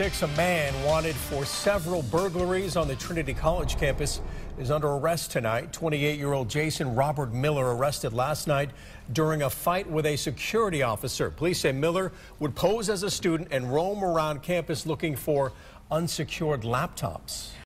6, a man wanted for several burglaries on the Trinity College campus is under arrest tonight. 28-year-old Jason Robert Miller arrested last night during a fight with a security officer. Police say Miller would pose as a student and roam around campus looking for unsecured laptops.